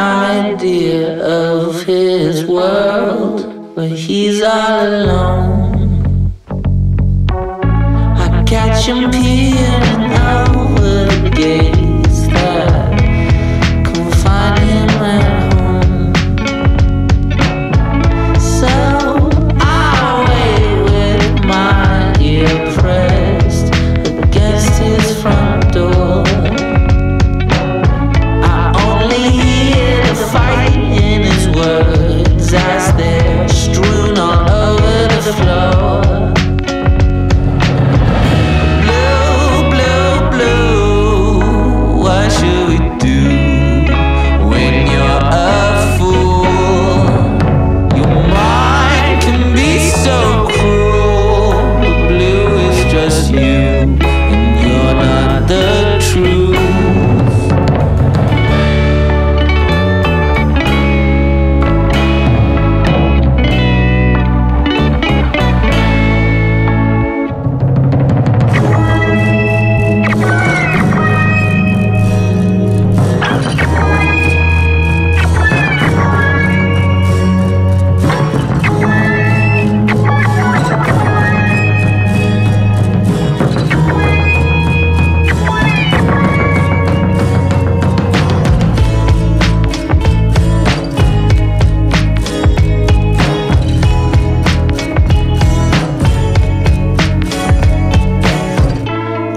idea of his world where he's all alone. I catch him peering over the gate.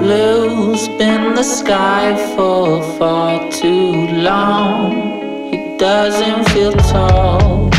blue's been the sky for far too long. He doesn't feel tall.